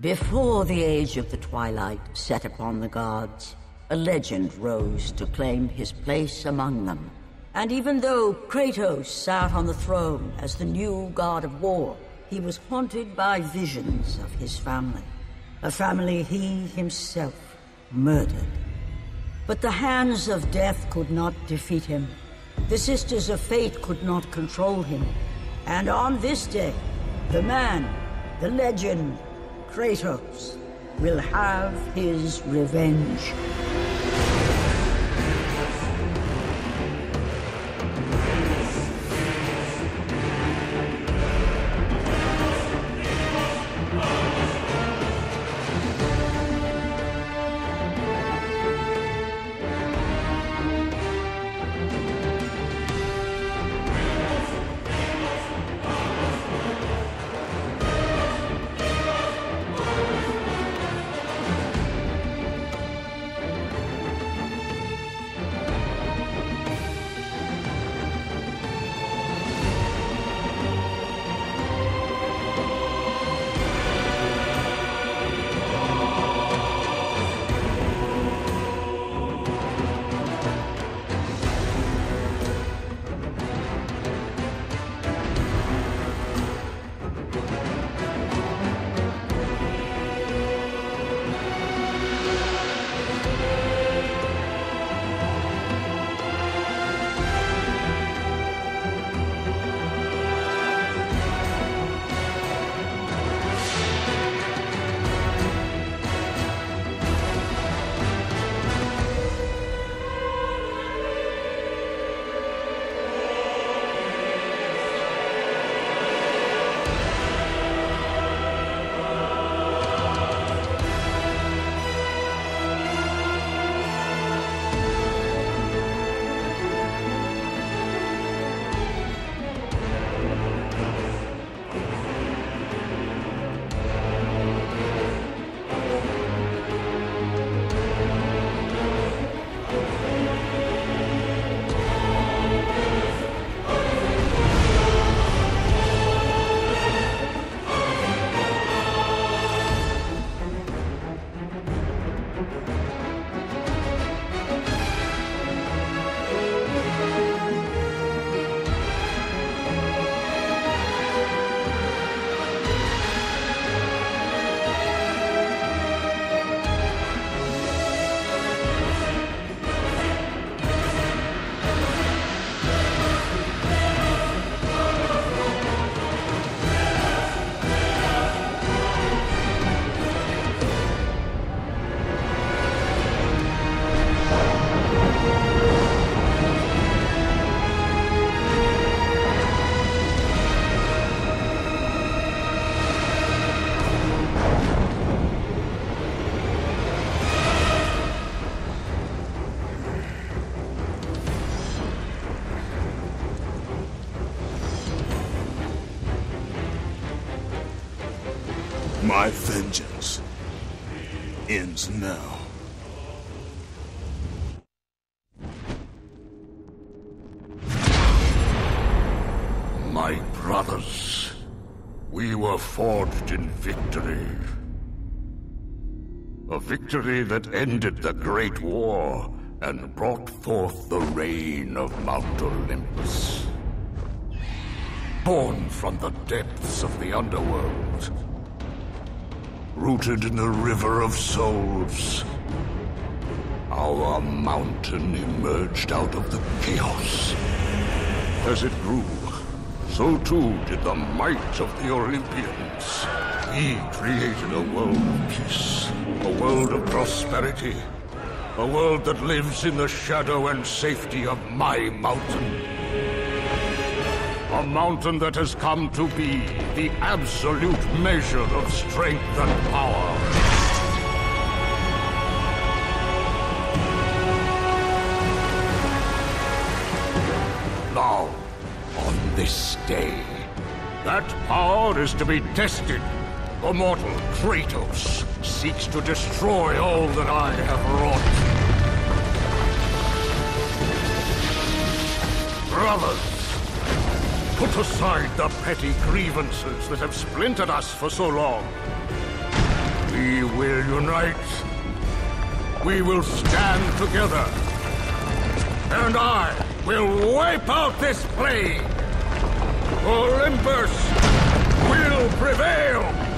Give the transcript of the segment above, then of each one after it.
Before the age of the twilight set upon the gods, a legend rose to claim his place among them. And even though Kratos sat on the throne as the new god of war, he was haunted by visions of his family. A family he himself murdered. But the hands of death could not defeat him. The Sisters of Fate could not control him. And on this day, the man, the legend, Kratos, will have his revenge. My vengeance ends now. My brothers, we were forged in victory. A victory that ended the Great War and brought forth the reign of Mount Olympus. Born from the depths of the underworld. Rooted in the River of Souls. Our mountain emerged out of the chaos. As it grew, so too did the might of the Olympians. We created a world of peace, a world of prosperity, a world that lives in the shadow and safety of my mountain. A mountain that has come to be the absolute measure of strength and power. Now, on this day, that power is to be tested. The mortal Kratos seeks to destroy all that I have wrought. Brothers, put aside the petty grievances that have splintered us for so long. We will unite. We will stand together. And I will wipe out this plague. Olympus will prevail.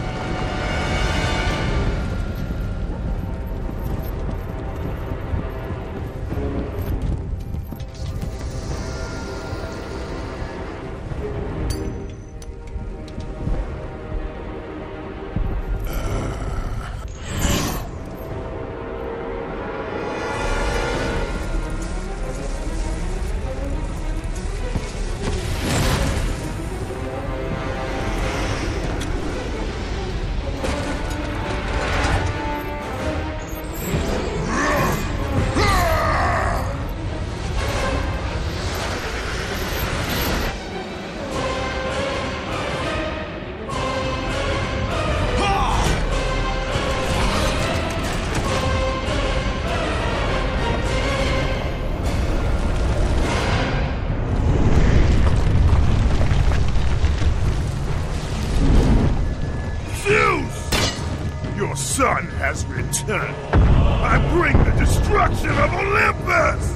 Has returned. I bring the destruction of Olympus!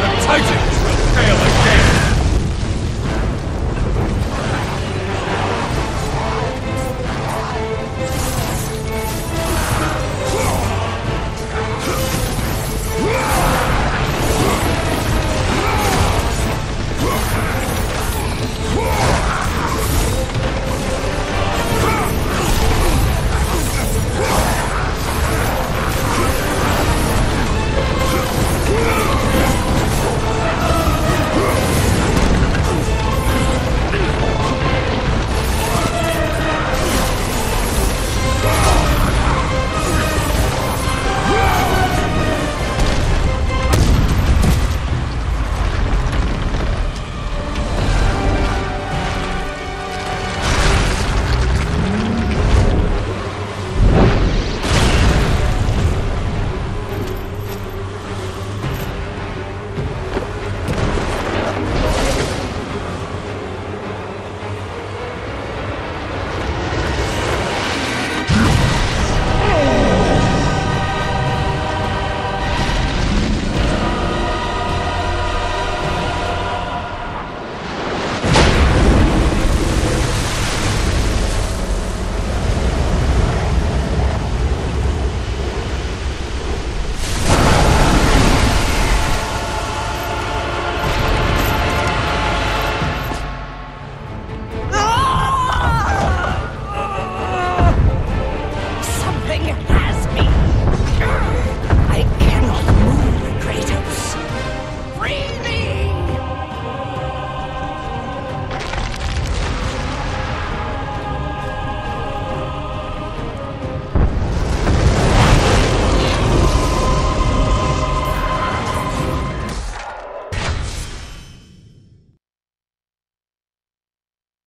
The Titan